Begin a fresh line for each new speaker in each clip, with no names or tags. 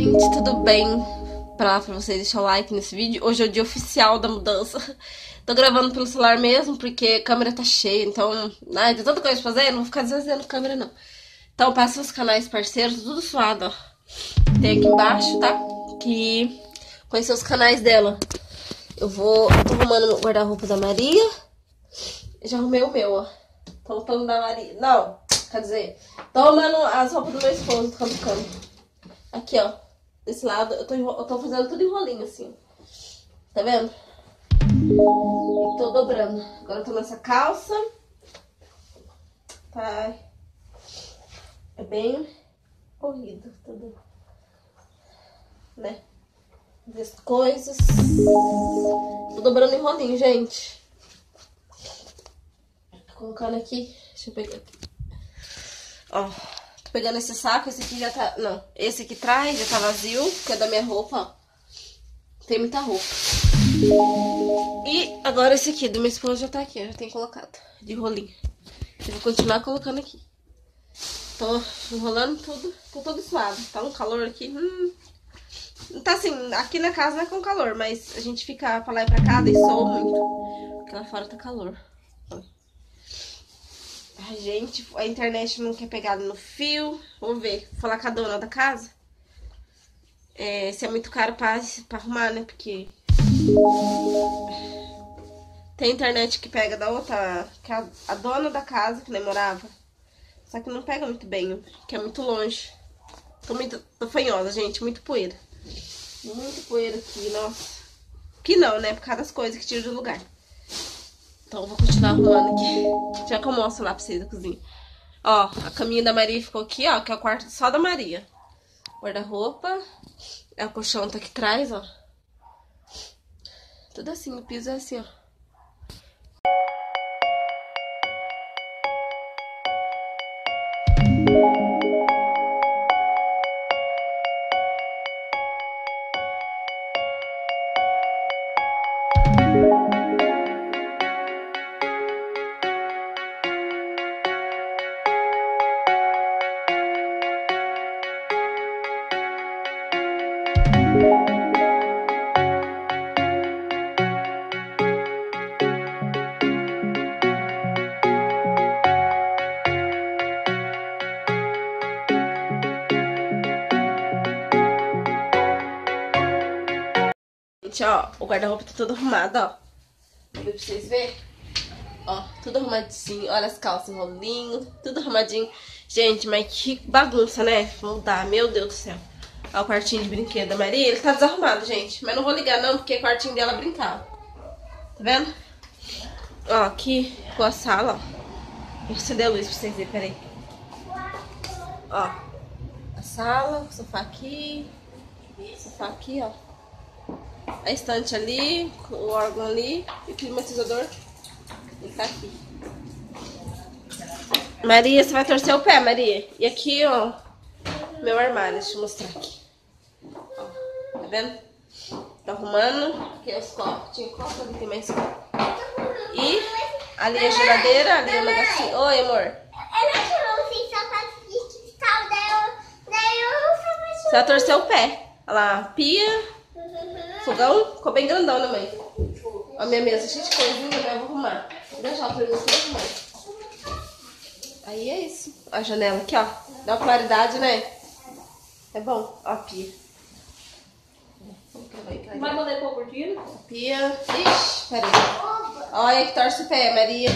Gente, tudo bem? Pra, pra vocês deixar o like nesse vídeo. Hoje é o dia oficial da mudança. Tô gravando pelo celular mesmo, porque a câmera tá cheia, então... Ai, tem tanta coisa pra fazer, não vou ficar desfazendo câmera, não. Então, passa os canais parceiros, tudo suado, ó. Tem aqui embaixo, tá? Que... Conhecer os canais dela. Eu vou... tô arrumando o guarda-roupa da Maria. Já arrumei o meu, ó. Tô lutando da Maria. Não, quer dizer... Tô arrumando as roupas do meu esposo, tô ficando. Aqui, ó. Desse lado, eu tô, eu tô fazendo tudo em rolinho, assim. Tá vendo? E tô dobrando. Agora eu tô nessa calça. Tá. É bem corrido, tudo. Né? As coisas. Tô dobrando em rolinho, gente. Tô colocando aqui. Deixa eu pegar aqui. Ó. Tô pegando esse saco, esse aqui já tá... Não, esse aqui traz, já tá vazio, que é da minha roupa. Tem muita roupa. E agora esse aqui do meu esposo já tá aqui, já tem colocado, de rolinho. Eu vou continuar colocando aqui. Tô enrolando tudo, tô todo suado. Tá um calor aqui, hum... Tá assim, aqui na casa não é com calor, mas a gente fica pra lá e pra cá e soa muito. Porque lá fora tá calor. Gente, a internet não quer pegar no fio. Vamos ver, vou falar com a dona da casa. É, se é muito caro pra, pra arrumar, né? Porque tem internet que pega da outra, que é a, a dona da casa que namorava. Só que não pega muito bem, que é muito longe. Tô muito tô fanhosa, gente, muito poeira. Muito poeira aqui, nossa. Que não, né? Por causa das coisas que tira do lugar. Então, vou continuar arrumando aqui. Já que eu mostro lá pra vocês da cozinha. Ó, a caminha da Maria ficou aqui, ó, que é o quarto só da Maria. Guarda-roupa. É o colchão tá aqui atrás, ó. Tudo assim, o piso é assim, ó. Gente, ó, o guarda-roupa tá todo arrumado, ó. Vou ver pra vocês verem. Ó, tudo arrumadinho. Olha as calças, rolinho, tudo arrumadinho. Gente, mas que bagunça, né? Vamos dar, meu Deus do céu. Ó o quartinho de brinquedo da Maria. Ele tá desarrumado, gente. Mas não vou ligar não, porque o quartinho dela brincava. Tá vendo? Ó, aqui com a sala, ó. Vou acender a luz pra vocês verem, peraí. Ó, a sala, o sofá aqui. O sofá aqui, ó a estante ali, o órgão ali e o climatizador. Ele tá aqui. Maria, você vai torcer o pé, Maria. E aqui, ó, meu armário. Deixa eu mostrar aqui. Ó, tá vendo? Tá arrumando. Aqui é os copos. Tinha copo, ali tem mais copo. E ali é a geladeira, ali é o negocinho. Oi, amor. Você vai torcer o pé. Olha lá, pia. Fogão ficou bem grandão, né, mãe? A minha mesa cheia de coisinha, né? Eu vou arrumar. Vou deixar o primeiro todo, mãe. Aí é isso. A janela aqui, ó. Dá uma claridade, né? É bom. Ó a pia.
Vai poder pôr cortina?
Pia. Ixi, peraí. Olha que torce o pé, Maria.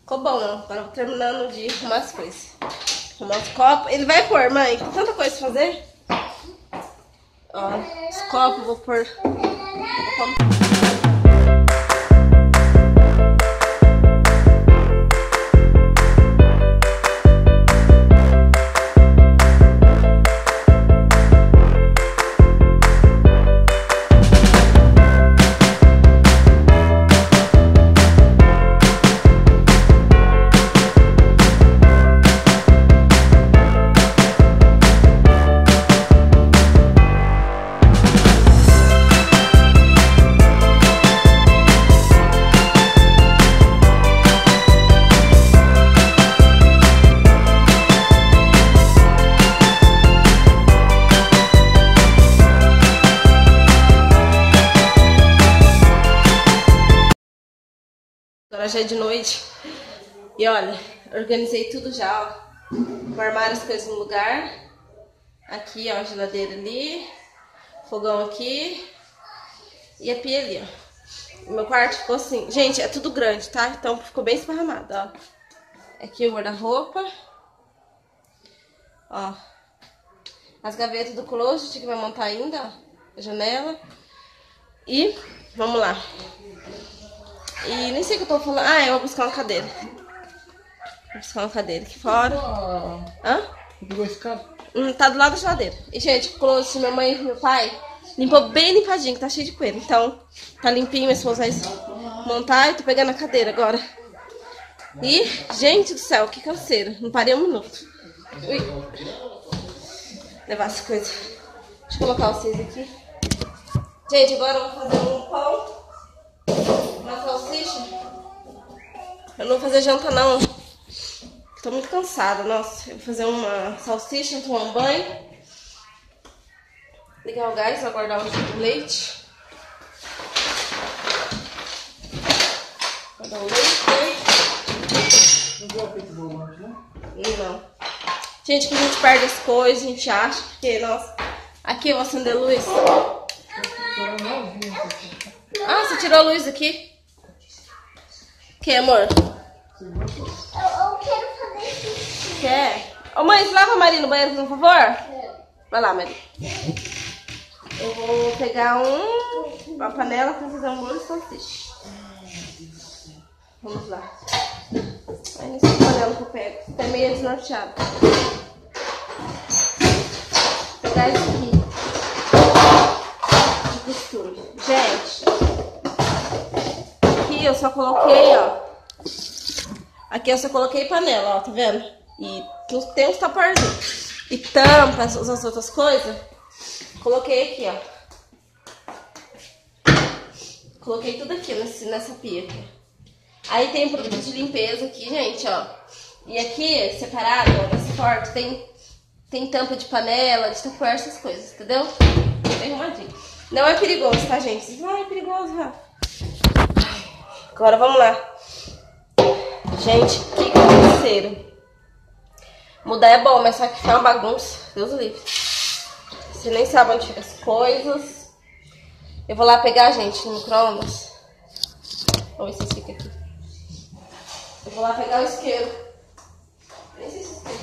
Ficou bom, ó. Agora eu vou terminando de arrumar as coisas. Arrumar os copos. Ele vai pôr, mãe. Tem tanta coisa pra fazer. Ó, vou pôr. Vou Agora já é de noite. E olha, organizei tudo já, ó. Vou armar as coisas no lugar. Aqui, ó, a geladeira ali. Fogão aqui. E a pia ali, ó. O meu quarto ficou assim. Gente, é tudo grande, tá? Então ficou bem esparramado, ó. Aqui o guarda-roupa. Ó. As gavetas do closet que vai montar ainda, ó. A janela. E vamos lá. E nem sei o que eu tô falando. Ah, eu vou buscar uma cadeira. Vou buscar uma cadeira aqui fora. Hã?
Esse cara?
Hum, tá do lado da geladeira. E, gente, o closet, minha mãe e meu pai limpou bem limpadinho, que tá cheio de poeira. Então, tá limpinho, vou usar isso. Montar e tô pegando a cadeira agora. E, gente do céu, que canseira. Não parei um minuto. Ui. Levar as coisas. Deixa eu colocar vocês aqui. Gente, agora eu vou fazer um pão. Uma salsicha. Eu não vou fazer janta, não. Tô muito cansada, nossa. Eu vou fazer uma salsicha, tomar um banho. Ligar o gás, aguardar o leite. Guardar o leite.
Não deu feito volante, né?
Não. Gente, que a gente perde as coisas, a gente acha, porque, nossa. Aqui eu vou acender a luz. Ah, você tirou a luz aqui? Que, amor?
Eu, quero fazer xixi.
Quer? Ô mãe, você leva a Maria no banheiro, por favor? Vai lá, Maria. Eu vou pegar um, uma panela pra fazer um molho de salsicha. Vamos lá. Aí nessa panela que eu pego. Tá meio desnorteado. Vou pegar esse aqui. De costume. Gente. Aqui eu só coloquei, ó. Aqui eu só coloquei panela, ó, tá vendo? E tem uns taparzinhos. E tampas, as outras coisas. Coloquei aqui, ó. Coloquei tudo aqui nesse, nessa pia aqui. Aí tem produto de limpeza aqui, gente, ó. E aqui, separado, ó, nesse porta, tem, tem tampa de panela, de tapoer, essas coisas, entendeu? Bem arrumadinho. Não é perigoso, tá, gente? Ah, é perigoso, Rafa. Agora vamos lá. Gente, que canseiro. Mudar é bom, mas só que fica uma bagunça. Deus livre. Você nem sabe onde fica as coisas. Eu vou lá pegar, gente, no micro-ondas. Vamos ver se fica aqui. Eu vou lá pegar o isqueiro. Nem sei se isqueiro.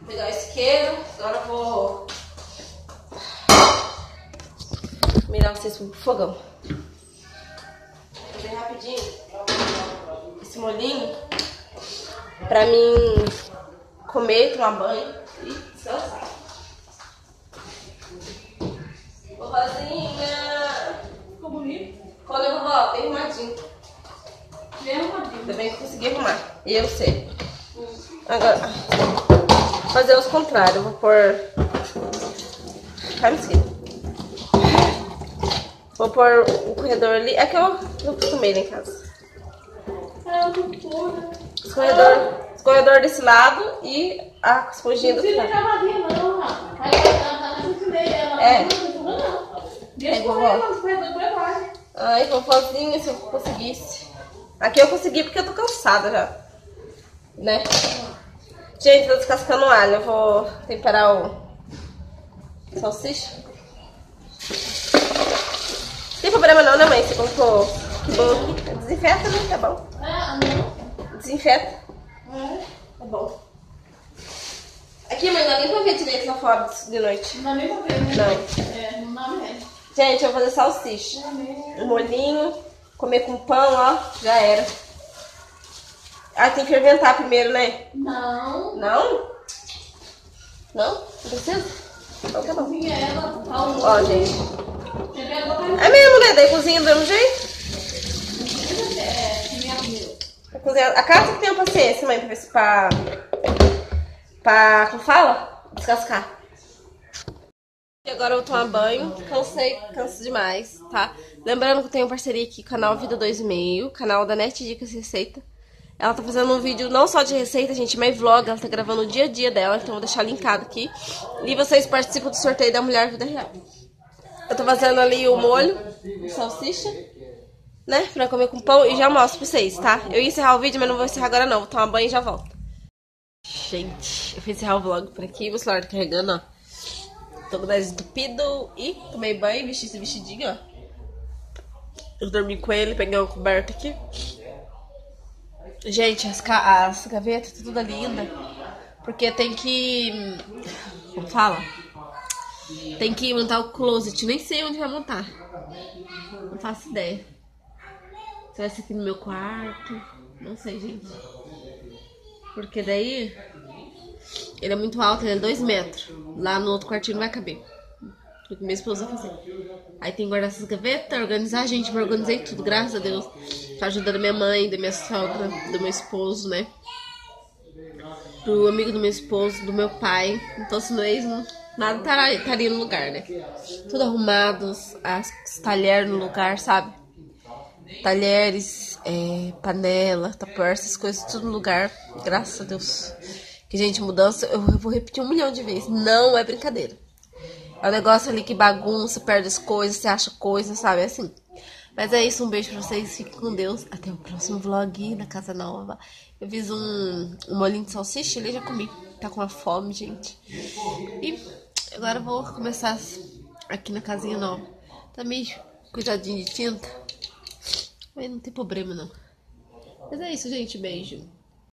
Vou pegar o isqueiro. Agora eu vou mirar vocês pro fogão. Rapidinho esse molinho pra mim comer, tomar banho e descansar. Vovozinha!
Ficou bonito.
Quando eu vou, bem arrumadinho.
Bem arrumadinho.
Ainda bem que eu consegui arrumar. E eu sei. Agora, vou fazer os contrários. Vou pôr. Ai, me esqueci. Vou pôr o corredor ali. É que eu não acostumei lá em casa.
É, eu.
Escorredor, escorredor desse lado e a esponjinha do lado.
não, tá.
É.
Não não. Deixa
É
depois vai.
Ai, vovozinha, se eu conseguisse. Aqui eu consegui porque eu tô cansada já. Né? Gente, tô descascando o alho. Eu vou temperar o salsicha. Tem problema não, né, mãe? Você colocou que bom aqui. Desinfeta, né? Tá bom. Desinfeta.
É.
Tá bom. Aqui, mãe, não dá nem pra ver direito lá fora de noite.
Não dá nem pra ver, né?
Não.
É, não dá mesmo.
Gente, eu vou fazer salsicha.
É
um molhinho, comer com pão, ó, já era. Ah, tem que ferventar primeiro, né?
Não.
Não? Não? Não precisa? Então tá bom. Ó, gente. É mesmo, né? Daí cozinha do mesmo jeito.
É.
A casa que tem uma paciência, mãe, pra ver se pra. Pra. Como fala? Descascar. E agora eu vou tomar banho. Cansei, canso demais, tá? Lembrando que eu tenho parceria aqui com o canal Vida 2,5, canal da Net Dicas Receita. Ela tá fazendo um vídeo não só de receita, gente, mas vlog. Ela tá gravando o dia a dia dela, então eu vou deixar linkado aqui. E vocês participam do sorteio da Mulher Vida Real. Eu tô fazendo ali o molho, salsicha. né? Pra comer com pão e já mostro pra vocês, tá? Eu ia encerrar o vídeo, mas não vou encerrar agora não. Vou tomar banho e já volto. Gente, eu fui encerrar o vlog por aqui. Meu celular tá carregando, ó. Tô com o nariz entupido e tomei banho, vesti esse vestidinho, ó. Eu dormi com ele, peguei uma coberta aqui. Gente, as, as gavetas, tá tudo linda. Porque tem que. Como fala? Tem que montar o closet. Nem sei onde vai montar. Não faço ideia. Se vai ser aqui no meu quarto. Não sei, gente. Porque daí. Ele é muito alto, ele é 2 metros. Lá no outro quartinho não vai caber. O que minha esposa vai fazer. Aí tem que guardar essas gavetas, organizar, gente. Me organizei tudo, graças a Deus. Tô ajudando minha mãe, da minha sogra, do meu esposo, né? Do amigo do meu esposo, do meu pai. Então, se não é isso, não- nada estaria, estaria no lugar, né? Tudo arrumados, as talheres no lugar, sabe? Talheres, é, panela, tapar, essas coisas, tudo no lugar. Graças a Deus. Que, gente, mudança, eu vou repetir um milhão de vezes. Não é brincadeira. É um negócio ali que bagunça, perde as coisas, você acha coisas, sabe? É assim. Mas é isso, um beijo pra vocês, fiquem com Deus. Até o próximo vlog na Casa Nova. Eu fiz um, um molinho de salsicha, ele já comi. Tá com uma fome, gente. E agora vou começar aqui na casinha nova. Também cuidadinho de tinta. Mas não tem problema, não. Mas é isso, gente. Beijo.